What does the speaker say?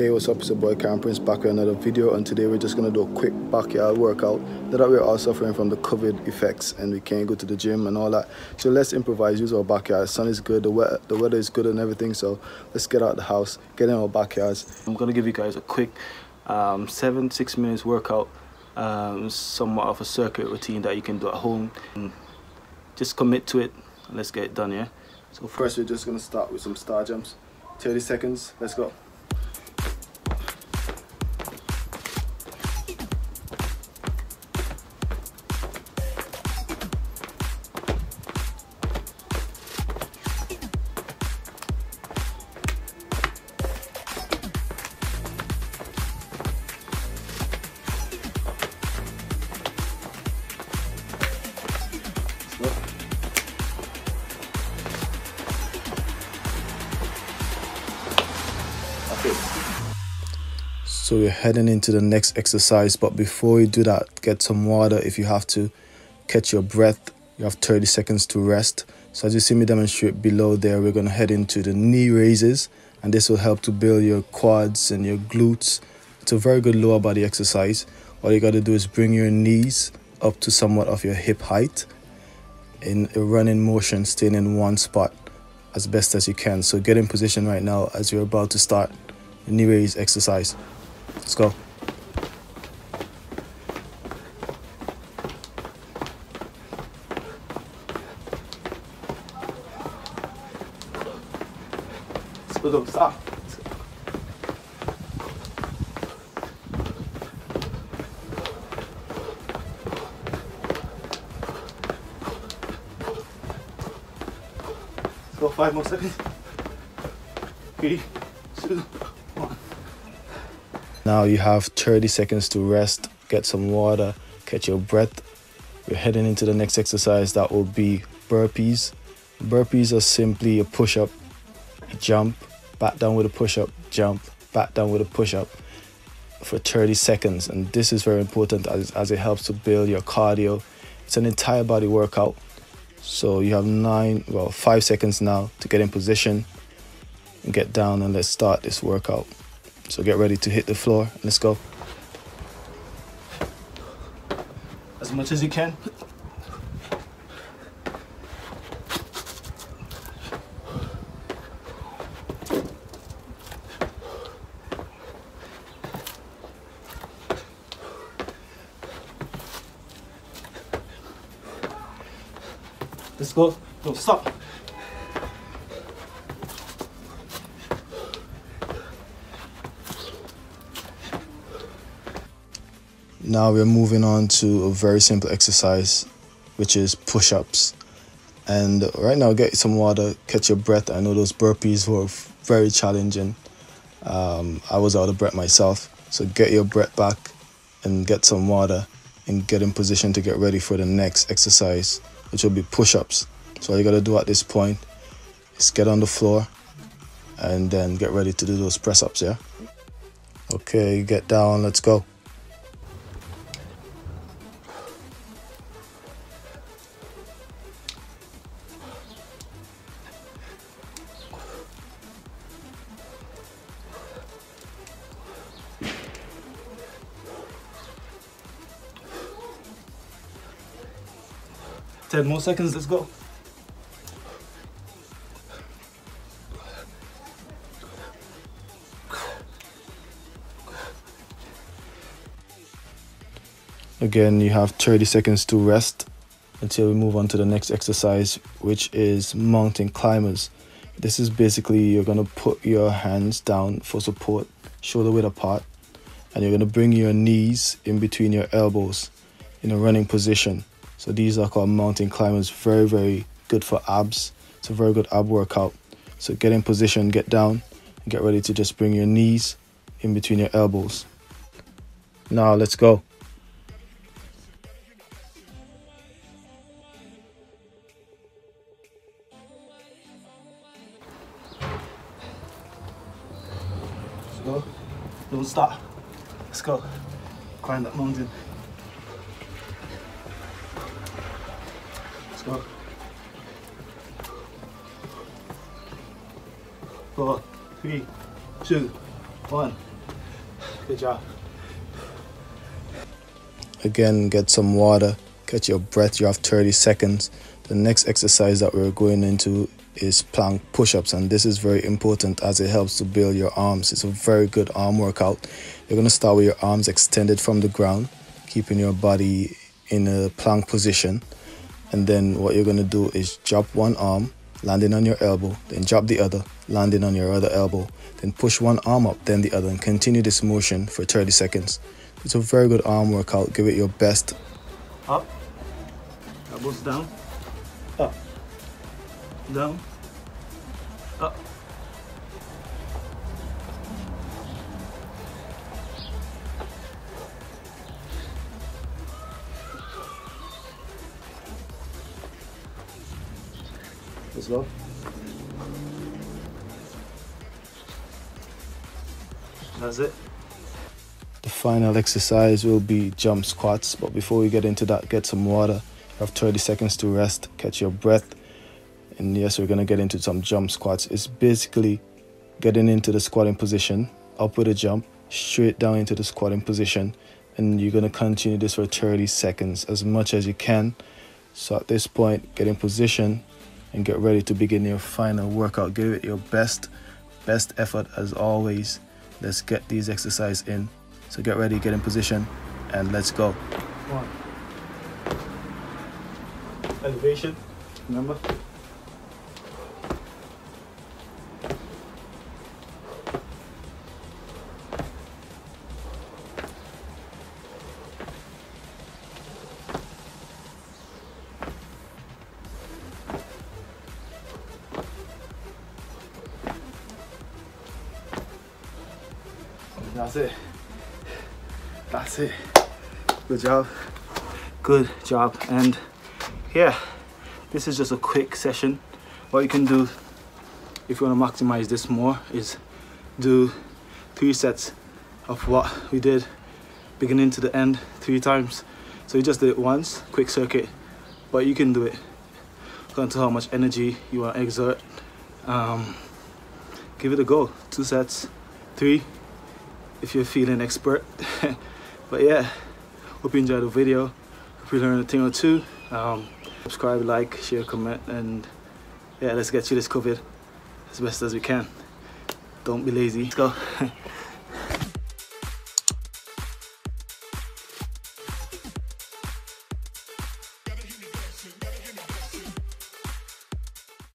Hey, what's up? It's your boy Kyron Prince back with another video and today we're just gonna do a quick backyard workout. Now that we're all suffering from the COVID effects and we can't go to the gym and all that. So let's improvise, use our backyard. Sun is good, the weather, the weather is good and everything. So let's get out the house, get in our backyards. I'm gonna give you guys a quick um, seven, six minutes workout. Um, somewhat of a circuit routine that you can do at home. Just commit to it. Let's get it done, yeah? So first we're just gonna start with some star jumps. 30 seconds, let's go. So we're heading into the next exercise, but before we do that, get some water if you have to. Catch your breath. You have 30 seconds to rest. So as you see me demonstrate below there, we're gonna head into the knee raises, and this will help to build your quads and your glutes. It's a very good lower body exercise. All you gotta do is bring your knees up to somewhat of your hip height in a running motion, staying in one spot as best as you can. So get in position right now as you're about to start knee raise exercise. Let's go. Go, stop. Let's go, five more seconds. Three, two. Now you have 30 seconds to rest, get some water, catch your breath. We're heading into the next exercise that will be burpees. Burpees are simply a push up, jump, back down with a push up, jump, back down with a push up for 30 seconds. And this is very important as, as it helps to build your cardio. It's an entire body workout. So you have nine, well, five seconds now to get in position and get down and let's start this workout. So get ready to hit the floor. Let's go. As much as you can. Let's go. Go, stop. Now we're moving on to a very simple exercise, which is push ups. And right now, get some water, catch your breath. I know those burpees were very challenging. Um, I was out of breath myself. So get your breath back and get some water and get in position to get ready for the next exercise, which will be push ups. So all you gotta do at this point is get on the floor and then get ready to do those press ups, yeah? Okay, get down, let's go. Ten more seconds, let's go. Again, you have 30 seconds to rest until we move on to the next exercise, which is mountain climbers. This is basically you're gonna put your hands down for support, shoulder width apart, and you're gonna bring your knees in between your elbows in a running position. So these are called mountain climbers. Very, very good for abs. It's a very good ab workout. So get in position, get down, and get ready to just bring your knees in between your elbows. Now let's go. Let's go. Don't stop. Let's go. Climb that mountain. Let's. Four, three, two, one. Good job. Again, get some water, catch your breath. You have 30 seconds. The next exercise that we're going into is plank push-ups and this is very important as it helps to build your arms it's a very good arm workout you're going to start with your arms extended from the ground keeping your body in a plank position and then what you're going to do is drop one arm landing on your elbow then drop the other landing on your other elbow then push one arm up then the other and continue this motion for 30 seconds. It's a very good arm workout. Give it your best. Up. Elbows down. Up. Down, up. Go. That's it. The final exercise will be jump squats, but before we get into that, get some water. You have 30 seconds to rest, catch your breath, and yes we're going to get into some jump squats it's basically getting into the squatting position up with a jump straight down into the squatting position and you're going to continue this for 30 seconds as much as you can so at this point get in position and get ready to begin your final workout. Give it your best best effort as always. Let's get these exercises in. So get ready get in position and let's go. One. Elevation remember That's it. That's it. Good job. Good job. And yeah, this is just a quick session. What you can do if you want to maximize this more is do three sets of what we did beginning to the end three times. So you just did it once, quick circuit, but you can do it according to how much energy you want to exert. Um, give it a go. Two sets, three, if you're feeling expert. but yeah, hope you enjoyed the video. Hope you learned a thing or two. Um, subscribe, like, share, comment, and yeah, let's get you this covered as best as we can. Don't be lazy. Let's go.